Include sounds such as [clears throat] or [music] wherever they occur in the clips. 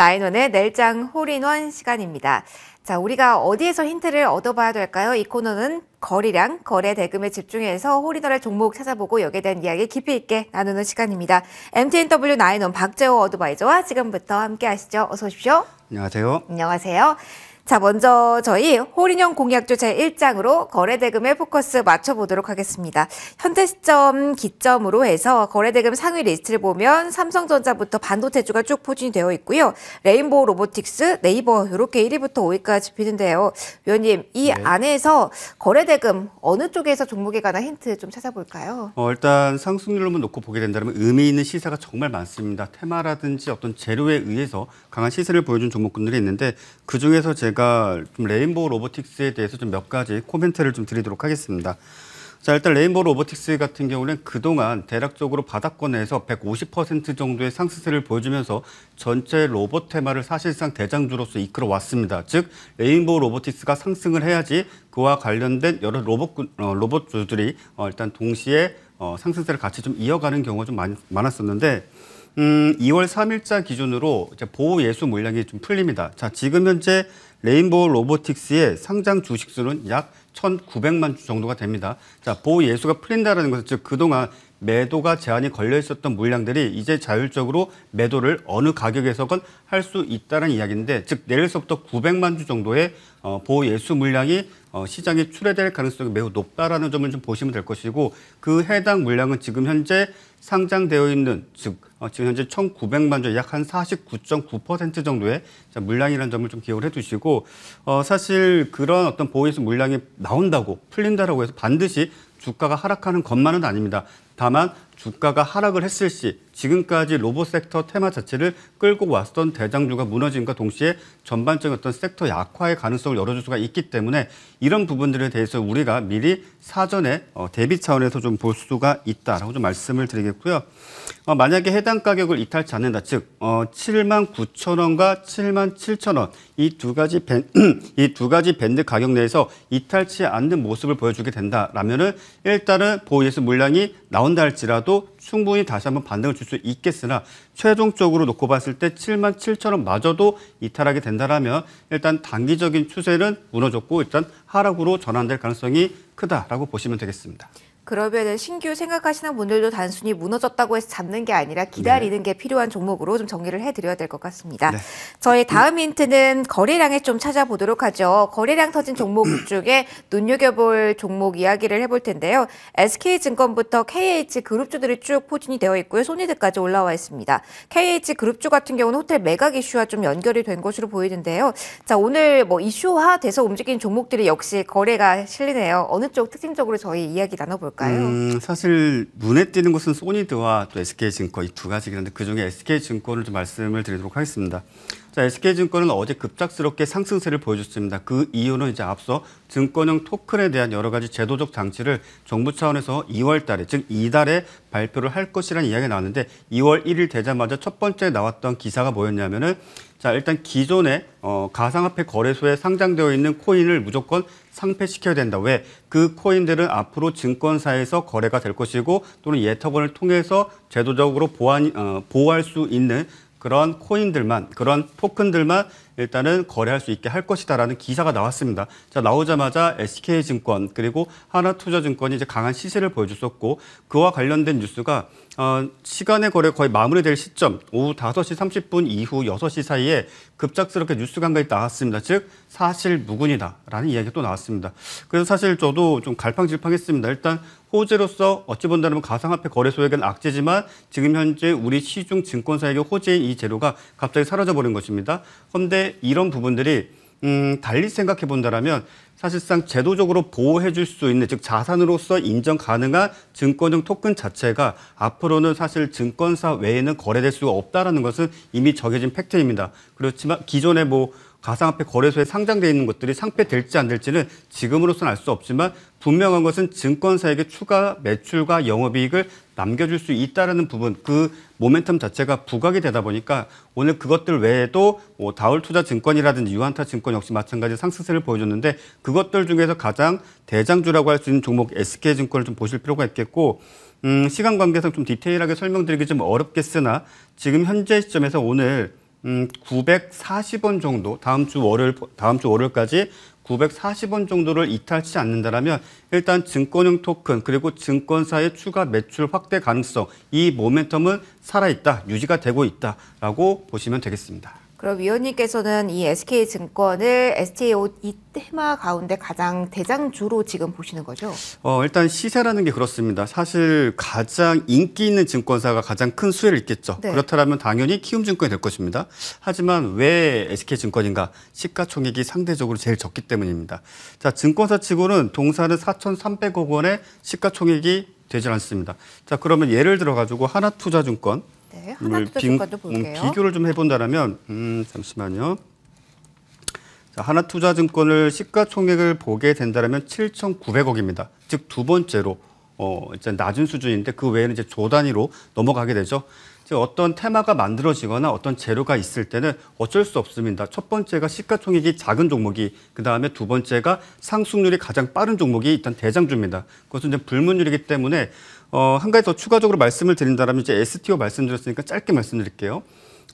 나인원의 내일장 홀인원 시간입니다. 자, 우리가 어디에서 힌트를 얻어봐야 될까요? 이 코너는 거래량, 거래 대금에 집중해서 홀인원의 종목 찾아보고 여기에 대한 이야기 깊이 있게 나누는 시간입니다. MTNW 나인원 박재호 어드바이저와 지금부터 함께 하시죠. 어서 오십시오. 안녕하세요. 안녕하세요. 자, 먼저 저희 홀인원 공략주 제1장으로 거래대금에 포커스 맞춰보도록 하겠습니다. 현재 시점 기점으로 해서 거래대금 상위 리스트를 보면 삼성전자부터 반도체주가 쭉 포진이 되어 있고요. 레인보우 로보틱스, 네이버 이렇게 1위부터 5위까지 뵈는데요. 위원님, 이 네. 안에서 거래대금 어느 쪽에서 종목에 관한 힌트 좀 찾아볼까요? 어, 일단 상승률로만 놓고 보게 된다면 의미 있는 시세가 정말 많습니다. 테마라든지 어떤 재료에 의해서 강한 시세를 보여준 종목군들이 있는데 그 중에서 제가 좀 레인보우 로보틱스에 대해서 좀 몇 가지 코멘트를 좀 드리도록 하겠습니다. 자, 일단 레인보우 로보틱스 같은 경우는 그동안 대략적으로 바닥권에서 150% 정도의 상승세를 보여주면서 전체 로봇 테마를 사실상 대장주로서 이끌어 왔습니다. 즉, 레인보우 로보틱스가 상승을 해야지 그와 관련된 여러 로봇, 어, 로봇주들이 어, 일단 동시에 어, 상승세를 같이 좀 이어가는 경우가 좀 많, 많았었는데, 음, 2월 3일자 기준으로 보호 예수 물량이 좀 풀립니다. 자, 지금 현재 레인보우 로보틱스의 상장 주식 수는 약 1,900만 주 정도가 됩니다. 자, 보호 예수가 풀린다라는 것은 즉 그동안 매도가 제한이 걸려 있었던 물량들이 이제 자율적으로 매도를 어느 가격에서건 할 수 있다는 이야기인데 즉 내일서부터 900만 주 정도의 어, 보호 예수 물량이 어, 시장에 출회될 가능성이 매우 높다라는 점을 좀 보시면 될 것이고 그 해당 물량은 지금 현재 상장되어 있는 즉 어, 지금 현재 1,900만 주 약 한 49.9% 정도의 자, 물량이라는 점을 좀 기억을 해두시고 어, 사실 그런 어떤 보호 예수 물량이 나온다고 풀린다라고 해서 반드시 주가가 하락하는 것만은 아닙니다. 다만 주가가 하락을 했을 시 지금까지 로봇 섹터 테마 자체를 끌고 왔던 대장주가 무너짐과 동시에 전반적인 어떤 섹터 약화의 가능성을 열어줄 수가 있기 때문에 이런 부분들에 대해서 우리가 미리 사전에 어, 대비 차원에서 좀 볼 수가 있다라고 좀 말씀을 드리겠고요. 어, 만약에 해당 가격을 이탈치 않는다, 즉 어, 7만 9천 원과 7만 7천 원 이 두 가지 [clears throat] 이 두 가지 밴드 가격 내에서 이탈치 않는 모습을 보여주게 된다라면은 일단은 보유예수 물량이 나온 다 할지라도 충분히 다시 한번 반등을 줄 수 있겠으나 최종적으로 놓고 봤을 때 7만 7천 원 마저도 이탈하게 된다라면 일단 단기적인 추세는 무너졌고 일단 하락으로 전환될 가능성이 크다라고 보시면 되겠습니다. 그러면은 신규 생각하시는 분들도 단순히 무너졌다고 해서 잡는 게 아니라 기다리는 게 필요한 종목으로 좀 정리를 해드려야 될 것 같습니다. 네. 저희 다음 힌트는 거래량에 좀 찾아보도록 하죠. 거래량 터진 종목 중에 눈여겨볼 종목 이야기를 해볼 텐데요. SK증권부터 KH 그룹주들이 쭉 포진이 되어 있고요. 소니드까지 올라와 있습니다. KH 그룹주 같은 경우는 호텔 매각 이슈와 좀 연결이 된 것으로 보이는데요. 자 오늘 뭐 이슈화돼서 움직이는 종목들이 역시 거래가 실리네요. 어느 쪽 특징적으로 저희 이야기 나눠볼까요? 음, 사실 눈에 띄는 것은 소니드와 또 SK증권 이 두 가지긴 한데 그중에 SK증권을 좀 말씀을 드리도록 하겠습니다. 자, SK증권은 어제 급작스럽게 상승세를 보여줬습니다. 그 이유는 이제 앞서 증권형 토큰에 대한 여러 가지 제도적 장치를 정부 차원에서 2월 달에, 즉 이달에 발표를 할 것이라는 이야기가 나왔는데 2월 1일 되자마자 첫 번째 나왔던 기사가 뭐였냐면은 자, 일단 기존에 어, 가상화폐 거래소에 상장되어 있는 코인을 무조건 상폐시켜야 된다. 왜? 그 코인들은 앞으로 증권사에서 거래가 될 것이고 또는 예탁원을 통해서 제도적으로 보안, 어, 보호할 수 있는 그런 코인들만, 그런 토큰들만 일단은 거래할 수 있게 할 것이다라는 기사가 나왔습니다. 자, 나오자마자 SK증권 그리고 하나투자증권이 이제 강한 시세를 보여줬었고 그와 관련된 뉴스가 어, 시간의 거래 거의 마무리될 시점 오후 5시 30분 이후 6시 사이에 급작스럽게 뉴스 감각이 나왔습니다. 즉 사실 무근이다라는 이야기가 또 나왔습니다. 그래서 사실 저도 좀 갈팡질팡했습니다. 일단 호재로서 어찌 본다면 가상화폐 거래소에게는 악재지만 지금 현재 우리 시중 증권사에게 호재인 이 재료가 갑자기 사라져 버린 것입니다. 그런데 이런 부분들이 음, 달리 생각해 본다라면 사실상 제도적으로 보호해 줄 수 있는 즉 자산으로서 인정 가능한 증권형 토큰 자체가 앞으로는 사실 증권사 외에는 거래될 수가 없다라는 것은 이미 정해진 팩트입니다. 그렇지만 기존에 뭐 가상화폐 거래소에 상장되어 있는 것들이 상폐될지 안 될지는 지금으로서는 알 수 없지만 분명한 것은 증권사에게 추가 매출과 영업이익을 남겨줄 수 있다라는 부분 그 모멘텀 자체가 부각이 되다 보니까 오늘 그것들 외에도 뭐 다울 투자 증권이라든지 유한타 증권 역시 마찬가지 상승세를 보여줬는데 그것들 중에서 가장 대장주라고 할 수 있는 종목 SK증권을 좀 보실 필요가 있겠고 음, 시간 관계상 좀 디테일하게 설명드리기 좀 어렵겠으나 지금 현재 시점에서 오늘 음, 940원 정도 다음 주 월요일 다음 주 월요일까지 940원 정도를 이탈치 않는다라면 일단 증권형 토큰 그리고 증권사의 추가 매출 확대 가능성 이 모멘텀은 살아있다 유지가 되고 있다라고 보시면 되겠습니다. 그럼 위원님께서는 이 SK증권을 STO 이 테마 가운데 가장 대장주로 지금 보시는 거죠? 어, 일단 시세라는 게 그렇습니다. 사실 가장 인기 있는 증권사가 가장 큰 수혜를 있겠죠. 네. 그렇다면 당연히 키움증권이 될 것입니다. 하지만 왜 SK증권인가? 시가총액이 상대적으로 제일 적기 때문입니다. 자, 증권사 치고는 동사는 4,300억 원의 시가총액이 되질 않습니다. 자, 그러면 예를 들어 가지고 하나투자증권 네, 을 하나 투자증권도 비- 음, 볼게요. 비교를 좀 해본다면, 음, 잠시만요. 자, 하나 투자증권을 시가총액을 보게 된다면 7,900억입니다. 즉 두 번째로 어, 이제 낮은 수준인데 그 외에는 이제 조 단위로 넘어가게 되죠. 즉 어떤 테마가 만들어지거나 어떤 재료가 있을 때는 어쩔 수 없습니다. 첫 번째가 시가총액이 작은 종목이 그 다음에 두 번째가 상승률이 가장 빠른 종목이 일단 대장주입니다. 그것은 이제 불문율이기 때문에 어, 한 가지 더 추가적으로 말씀을 드린다면 이제 STO 말씀드렸으니까 짧게 말씀드릴게요.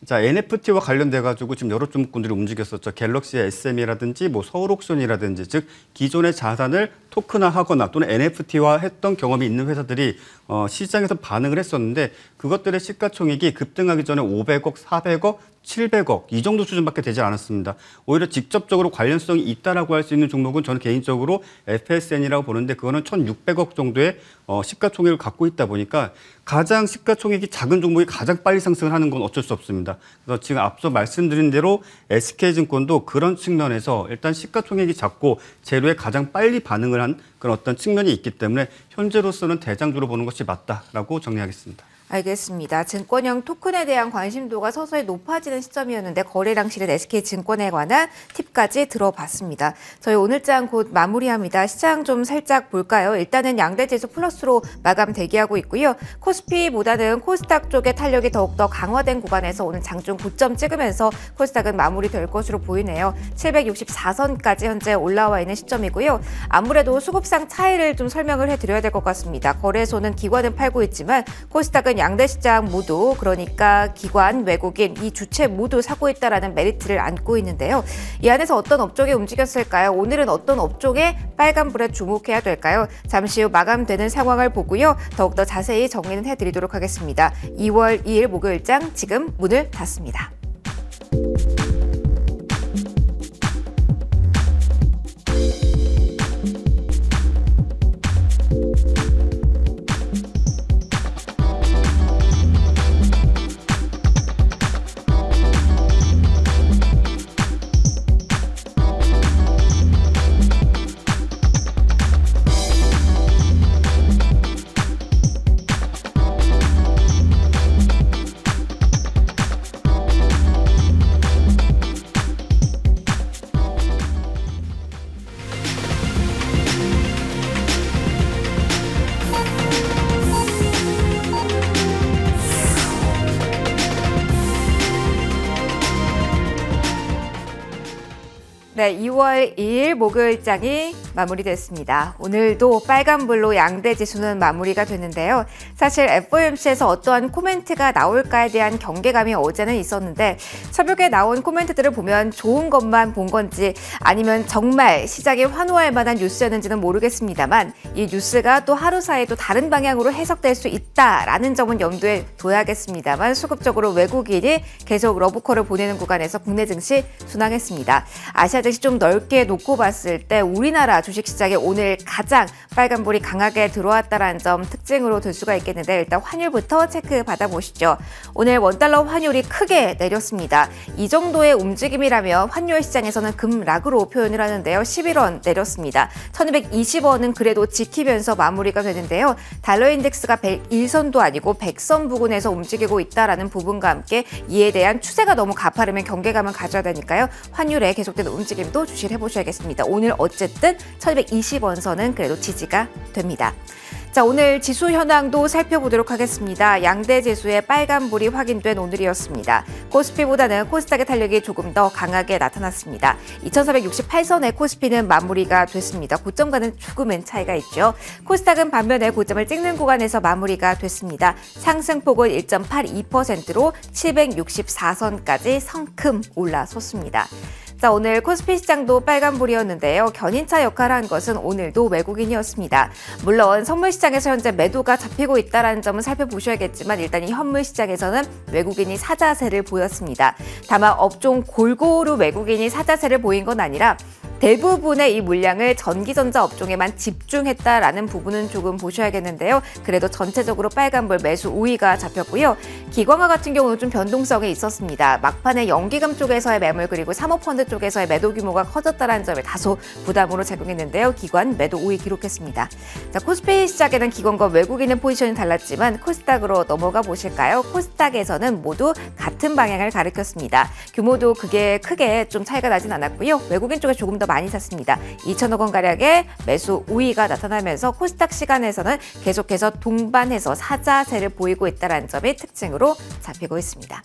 자, NFT와 관련돼 가지고 지금 여러 종목군들이 움직였었죠. 갤럭시 SM이라든지 뭐 서울 옥션이라든지 즉 기존의 자산을 토큰화하거나 또는 NFT화 했던 경험이 있는 회사들이 어, 시장에서 반응을 했었는데 그것들의 시가총액이 급등하기 전에 500억, 400억, 700억 이 정도 수준밖에 되지 않았습니다. 오히려 직접적으로 관련성이 있다라고 할 수 있는 종목은 저는 개인적으로 FSN이라고 보는데 그거는 1,600억 정도의 어, 시가총액을 갖고 있다 보니까 가장 시가총액이 작은 종목이 가장 빨리 상승을 하는 건 어쩔 수 없습니다. 그래서 지금 앞서 말씀드린 대로 SK증권도 그런 측면에서 일단 시가총액이 작고 재료에 가장 빨리 반응을 한 그런 어떤 측면이 있기 때문에 현재로서는 대장주로 보는 것이 맞다라고 정리하겠습니다. 알겠습니다. 증권형 토큰에 대한 관심도가 서서히 높아지는 시점이었는데 거래량 실은 SK증권에 관한 팁까지 들어봤습니다. 저희 오늘장 곧 마무리합니다. 시장 좀 살짝 볼까요? 일단은 양대지수 플러스로 마감 대기하고 있고요. 코스피보다는 코스닥 쪽의 탄력이 더욱더 강화된 구간에서 오늘 장중 고점 찍으면서 코스닥은 마무리될 것으로 보이네요. 764선까지 현재 올라와 있는 시점이고요. 아무래도 수급상 차이를 좀 설명을 해드려야 될 것 같습니다. 거래소는 기관은 팔고 있지만 코스닥은 양대 시장 모두 그러니까 기관, 외국인 이 주체 모두 사고 있다라는 메리트를 안고 있는데요. 이 안에서 어떤 업종이 움직였을까요? 오늘은 어떤 업종에 빨간불에 주목해야 될까요? 잠시 후 마감되는 상황을 보고요. 더욱더 자세히 정리는 해드리도록 하겠습니다. 2월 2일 목요일장 지금 문을 닫습니다. 네, 2월 2일 목요일장이 마무리됐습니다. 오늘도 빨간불로 양대 지수는 마무리가 됐는데요. 사실 FOMC에서 어떠한 코멘트가 나올까에 대한 경계감이 어제는 있었는데 새벽에 나온 코멘트들을 보면 좋은 것만 본 건지 아니면 정말 시장이 환호할 만한 뉴스였는지는 모르겠습니다만 이 뉴스가 또 하루 사이에 또 다른 방향으로 해석될 수 있다라는 점은 염두에 둬야겠습니다만 수급적으로 외국인이 계속 러브콜을 보내는 구간에서 국내 증시 순항했습니다. 아시아 증시 좀 넓게 놓고 봤을 때 우리나라 주식 시장에 오늘 가장 빨간불이 강하게 들어왔다는 점 특징으로 들 수가 있겠는데 일단 환율부터 체크 받아보시죠. 오늘 원달러 환율이 크게 내렸습니다. 이 정도의 움직임이라면 환율 시장에서는 급락으로 표현을 하는데요. 11원 내렸습니다. 1220원은 그래도 지키면서 마무리가 되는데요. 달러 인덱스가 101선도 아니고 100선 부근에서 움직이고 있다라는 부분과 함께 이에 대한 추세가 너무 가파르면 경계감을 가져야 되니까요. 환율에 계속된 움직임도 주시를 해보셔야겠습니다. 오늘 어쨌든 1220원 선은 그래도 지지가 됩니다. 자, 오늘 지수 현황도 살펴보도록 하겠습니다. 양대 지수의 빨간불이 확인된 오늘이었습니다. 코스피보다는 코스닥의 탄력이 조금 더 강하게 나타났습니다. 2468선의 코스피는 마무리가 됐습니다. 고점과는 조금은 차이가 있죠. 코스닥은 반면에 고점을 찍는 구간에서 마무리가 됐습니다. 상승폭은 1.82%로 764선까지 성큼 올라섰습니다. 자, 오늘 코스피 시장도 빨간불이었는데요. 견인차 역할을 한 것은 오늘도 외국인이었습니다. 물론 선물 시장에서 현재 매도가 잡히고 있다는 점은 살펴보셔야겠지만 일단 이 현물 시장에서는 외국인이 사자세를 보였습니다. 다만 업종 골고루 외국인이 사자세를 보인 건 아니라 대부분의 이 물량을 전기전자 업종에만 집중했다라는 부분은 조금 보셔야겠는데요. 그래도 전체적으로 빨간불 매수 우위가 잡혔고요. 기관화 같은 경우는 좀 변동성이 있었습니다. 막판에 연기금 쪽에서의 매물 그리고 사모펀드 쪽에서의 매도 규모가 커졌다는 점에 다소 부담으로 작용했는데요. 기관 매도 우위 기록했습니다. 자, 코스피 시작에는 기관과 외국인의 포지션이 달랐지만 코스닥으로 넘어가 보실까요? 코스닥에서는 모두 같은 방향을 가리켰습니다. 규모도 그게 크게 좀 차이가 나진 않았고요. 외국인 쪽에 조금 더 많이 샀습니다. 2천억 원 가량의 매수 우위가 나타나면서 코스닥 시장에서는 계속해서 동반해서 사자세를 보이고 있다는 점이 특징으로 잡히고 있습니다.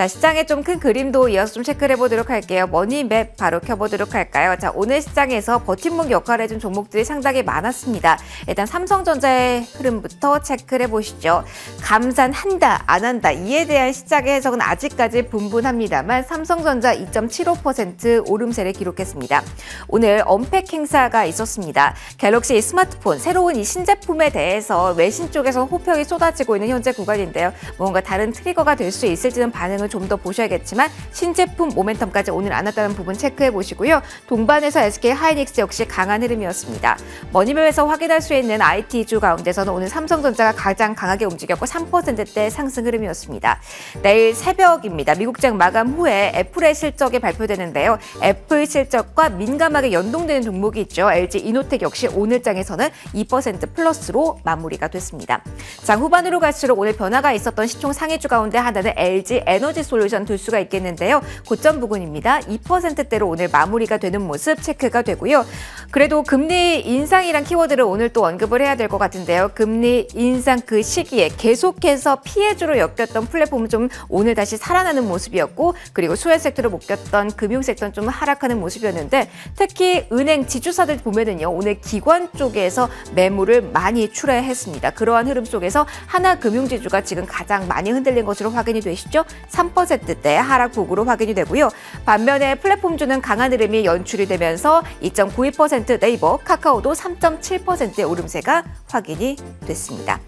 자, 시장의 좀 큰 그림도 이어서 좀 체크를 해보도록 할게요. 머니맵 바로 켜보도록 할까요? 자, 오늘 시장에서 버팀목 역할을 해준 종목들이 상당히 많았습니다. 일단 삼성전자의 흐름부터 체크를 해보시죠. 감산한다, 안 한다, 이에 대한 시장의 해석은 아직까지 분분합니다만 삼성전자 2.75% 오름세를 기록했습니다. 오늘 언팩 행사가 있었습니다. 갤럭시 스마트폰, 새로운 이 신제품에 대해서 외신 쪽에서 호평이 쏟아지고 있는 현재 구간인데요. 뭔가 다른 트리거가 될 수 있을지는 반응을 좀 더 보셔야겠지만 신제품 모멘텀까지 오늘 안 왔다는 부분 체크해 보시고요. 동반에서 SK 하이닉스 역시 강한 흐름이었습니다. 머니맵에서 확인할 수 있는 IT주 가운데서는 오늘 삼성전자가 가장 강하게 움직였고 3%대 상승 흐름이었습니다. 내일 새벽입니다. 미국장 마감 후에 애플의 실적이 발표되는데요. 애플 실적과 민감하게 연동되는 종목이 있죠. LG 이노텍 역시 오늘 장에서는 2% 플러스로 마무리가 됐습니다. 장 후반으로 갈수록 오늘 변화가 있었던 시총 상위주 가운데 하나는 LG 에너지 솔루션 들 수가 있겠는데요. 고점 부근입니다. 2%대로 오늘 마무리가 되는 모습 체크가 되고요. 그래도 금리 인상이란 키워드를 오늘 또 언급을 해야 될 것 같은데요. 금리 인상 그 시기에 계속해서 피해주로 엮였던 플랫폼은 좀 오늘 다시 살아나는 모습이었고 그리고 수혜 섹터를 묶였던 금융 섹터는 좀 하락하는 모습이었는데 특히 은행 지주사들 보면은요 오늘 기관 쪽에서 매물을 많이 출회했습니다. 그러한 흐름 속에서 하나금융지주가 지금 가장 많이 흔들린 것으로 확인이 되시죠? 3%대 하락폭으로 확인이 되고요. 반면에 플랫폼주는 강한 흐름이 연출이 되면서 2.92% 네이버, 카카오도 3.7%의 오름세가 확인이 됐습니다.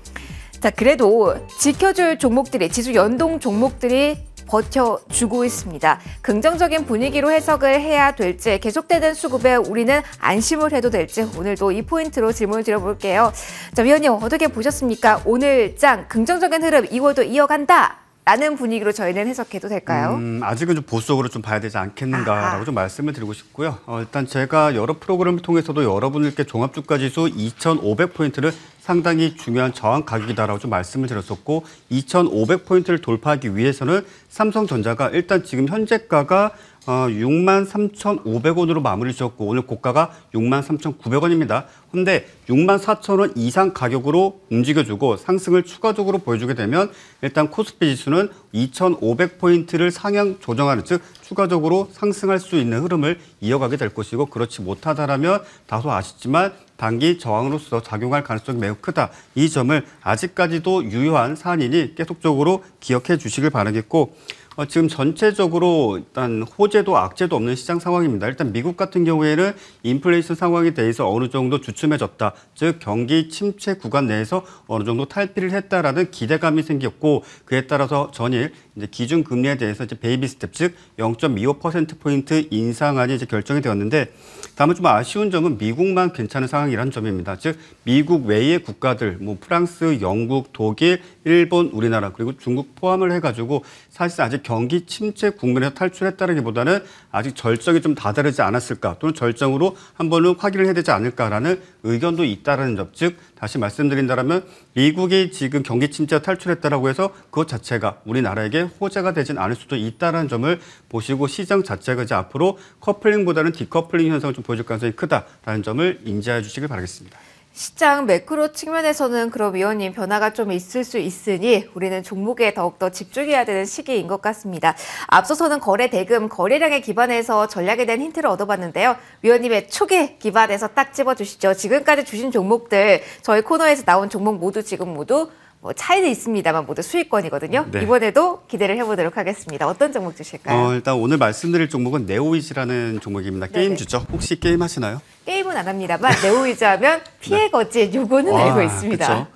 자, 그래도 지켜줄 종목들이 지수 연동 종목들이 버텨주고 있습니다. 긍정적인 분위기로 해석을 해야 될지 계속되는 수급에 우리는 안심을 해도 될지 오늘도 이 포인트로 질문을 드려볼게요. 자, 위원님 어떻게 보셨습니까? 오늘 장 긍정적인 흐름 이워도 이어간다. 라는 분위기로 저희는 해석해도 될까요? 음, 아직은 좀 보수적으로 좀 봐야 되지 않겠는가라고 아하. 좀 말씀을 드리고 싶고요. 어, 일단 제가 여러 프로그램을 통해서도 여러분들께 종합주가지수 2,500포인트를 상당히 중요한 저항 가격이다라고 좀 말씀을 드렸었고 2,500포인트를 돌파하기 위해서는 삼성전자가 일단 지금 현재가가 어, 63,500원으로 마무리 지었고 오늘 고가가 63,900원입니다. 근데 64,000원 이상 가격으로 움직여주고 상승을 추가적으로 보여주게 되면 일단 코스피 지수는 2,500포인트를 상향 조정하는 즉 추가적으로 상승할 수 있는 흐름을 이어가게 될 것이고 그렇지 못하다라면 다소 아쉽지만 단기 저항으로서 작용할 가능성이 매우 크다. 이 점을 아직까지도 유효한 사안이니 계속적으로 기억해 주시길 바라겠고 어, 지금 전체적으로 일단 호재도 악재도 없는 시장 상황입니다. 일단 미국 같은 경우에는 인플레이션 상황에 대해서 어느 정도 주춤해졌다. 즉 경기 침체 구간 내에서 어느 정도 탈피를 했다라는 기대감이 생겼고 그에 따라서 전일 이제 기준 금리에 대해서 이제 baby step 즉 0.25% 포인트 인상안이 이제 결정이 되었는데 다만 좀 아쉬운 점은 미국만 괜찮은 상황이라는 점입니다. 즉 미국 외의 국가들 뭐 프랑스, 영국, 독일, 일본, 우리나라 그리고 중국 포함을 해 가지고 사실 아직 경기 침체 국면에서 탈출했다라기보다는 아직 절정이 좀 다다르지 않았을까 또는 절정으로 한 번은 확인을 해야 되지 않을까라는 의견도 있다라는 점. 즉 다시 말씀드린다면 미국이 지금 경기 침체 탈출했다라고 해서 그것 자체가 우리나라에게 호재가 되진 않을 수도 있다라는 점을 보시고 시장 자체가 이제 앞으로 커플링보다는 디커플링 현상을 좀 보여줄 가능성이 크다라는 점을 인지해 주시길 바라겠습니다. 시장 매크로 측면에서는 그럼 위원님 변화가 좀 있을 수 있으니 우리는 종목에 더욱더 집중해야 되는 시기인 것 같습니다. 앞서서는 거래 대금, 거래량에 기반해서 전략에 대한 힌트를 얻어봤는데요. 위원님의 촉에 기반해서 딱 집어주시죠. 지금까지 주신 종목들 저희 코너에서 나온 종목 모두 지금 모두 뭐 차이는 있습니다만 모두 수익권이거든요. 네. 이번에도 기대를 해보도록 하겠습니다. 어떤 종목 주실까요? 어, 일단 오늘 말씀드릴 종목은 네오위즈라는 종목입니다. 네네. 게임주죠. 혹시 게임 하시나요? 게임은 안 합니다만 네오위즈 하면 P의 거짓 요거는 알고 와, 있습니다. 그쵸.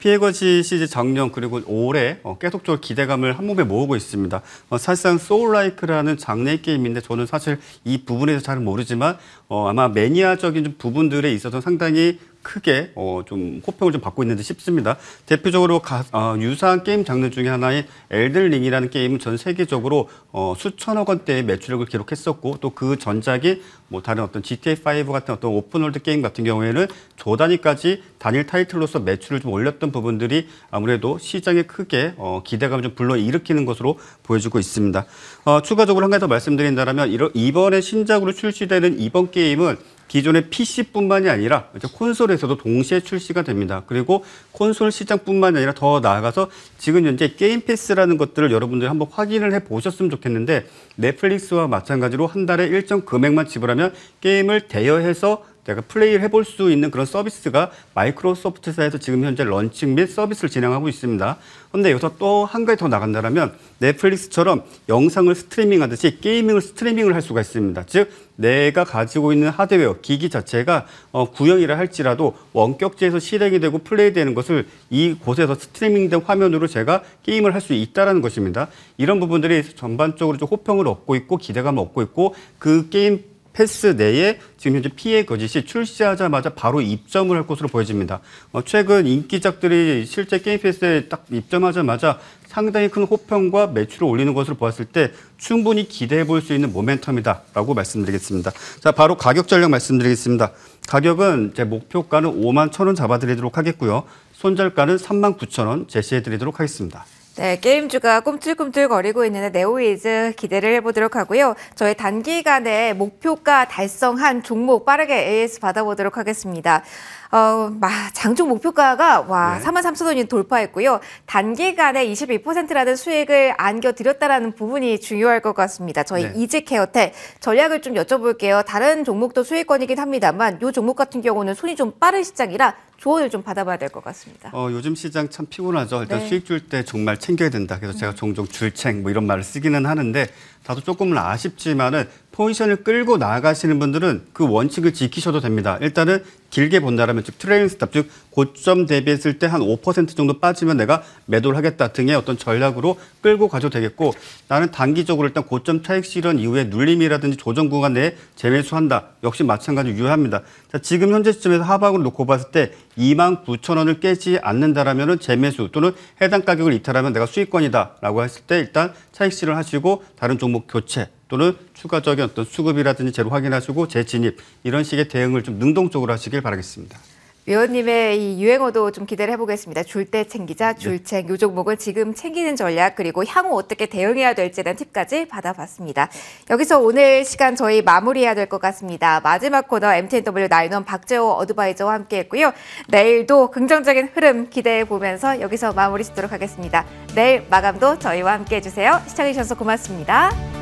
P의 거짓이 좀 작년 그리고 올해 어, 계속적으로 기대감을 한 몸에 모으고 있습니다. 어, 사실상 soulslike라는 장르의 게임인데 저는 사실 이 부분에서 잘 모르지만 어, 아마 매니아적인 좀 부분들에 있어서 상당히 크게 어, 좀 호평을 좀 받고 있는 듯 싶습니다. 대표적으로 가, 어, 유사한 게임 장르 중에 하나인 엘든링이라는 게임은 전 세계적으로 어, 수천억 원대의 매출액을 기록했었고 또 그 전작이 뭐 다른 어떤 GTA5 같은 어떤 open world 게임 같은 경우에는 조 단위까지 단일 타이틀로서 매출을 좀 올렸던 부분들이 아무래도 시장에 크게 어, 기대감을 좀 불러일으키는 것으로 보여지고 있습니다. 어, 추가적으로 한 가지 더 말씀드린다면 이번에 신작으로 출시되는 이번 게임은 기존의 PC뿐만이 아니라 이제 콘솔에서도 동시에 출시가 됩니다. 그리고 콘솔 시장뿐만이 아니라 더 나아가서 지금 현재 게임 패스라는 것들을 여러분들이 한번 확인을 해 보셨으면 좋겠는데 넷플릭스와 마찬가지로 한 달에 일정 금액만 지불하면 게임을 대여해서 내가 플레이를 해볼 수 있는 그런 서비스가 마이크로소프트사에서 지금 현재 런칭 및 서비스를 진행하고 있습니다. 그런데 여기서 또 한 가지 더 나간다면 넷플릭스처럼 영상을 스트리밍하듯이 gaming을 스트리밍을 할 수가 있습니다. 즉 내가 가지고 있는 하드웨어, 기기 자체가 어, 구형이라 할지라도 원격지에서 실행이 되고 플레이되는 것을 이곳에서 스트리밍된 화면으로 제가 게임을 할 수 있다는 것입니다. 이런 부분들이 전반적으로 좀 호평을 얻고 있고 기대감을 얻고 있고 그 게임 패스 내에 지금 현재 P의 거짓이 출시하자마자 바로 입점을 할 것으로 보여집니다. 어, 최근 인기작들이 실제 게임 패스에 딱 입점하자마자 상당히 큰 호평과 매출을 올리는 것으로 보았을 때 충분히 기대해 볼 수 있는 모멘텀이다라고 말씀드리겠습니다. 자, 바로 가격 전략 말씀드리겠습니다. 가격은 제 목표가는 5만 1천 원 잡아드리도록 하겠고요. 손절가는 3만 9천 원 제시해 드리도록 하겠습니다. 네, 게임주가 꿈틀꿈틀 거리고 있는 네오이즈 기대를 해보도록 하고요. 저희 단기간에 목표가 달성한 종목 빠르게 AS 받아보도록 하겠습니다. 어, 마, 장중 목표가가 와, 네. 4만 3천 원이 돌파했고요. 단기간에 22%라는 수익을 안겨드렸다라는 부분이 중요할 것 같습니다. 저희 네. 이직헤어텍 전략을 좀 여쭤볼게요. 다른 종목도 수익권이긴 합니다만 이 종목 같은 경우는 손이 좀 빠른 시장이라 조언을 좀 받아봐야 될 것 같습니다. 어, 요즘 시장 참 피곤하죠. 일단 네. 수익 줄 때 정말 챙겨야 된다. 그래서 제가 종종 줄챙 뭐 이런 말을 쓰기는 하는데 다소 조금은 아쉽지만은 포지션을 끌고 나가시는 분들은 그 원칙을 지키셔도 됩니다. 일단은 길게 본다라면 즉 trailing stop 즉 고점 대비했을 때 한 5% 정도 빠지면 내가 매도를 하겠다 등의 어떤 전략으로 끌고 가도 되겠고 나는 단기적으로 일단 고점 차익 실현 이후에 눌림이라든지 조정 구간 내에 재매수한다. 역시 마찬가지로 유효합니다. 자, 지금 현재 시점에서 하방으로 놓고 봤을 때 2만 9천 원을 깨지 않는다라면은 재매수 또는 해당 가격을 이탈하면 내가 수익권이다라고 했을 때 일단 차익 실현 하시고 다른 종목 교체 또는 추가적인 어떤 수급이라든지 재로 확인하시고 재진입 이런 식의 대응을 좀 능동적으로 하시길 바라겠습니다. 위원님의 이 유행어도 좀 기대를 해보겠습니다. 줄 때 챙기자, 네. 줄챙. 요 종목은 지금 챙기는 전략 그리고 향후 어떻게 대응해야 될지에 대한 팁까지 받아봤습니다. 여기서 오늘 시간 저희 마무리해야 될 것 같습니다. 마지막 코너 MTNW 나인원 박재호 어드바이저와 함께했고요. 내일도 긍정적인 흐름 기대해 보면서 여기서 마무리 짓도록 하겠습니다. 내일 마감도 저희와 함께해 주세요. 시청해 주셔서 고맙습니다.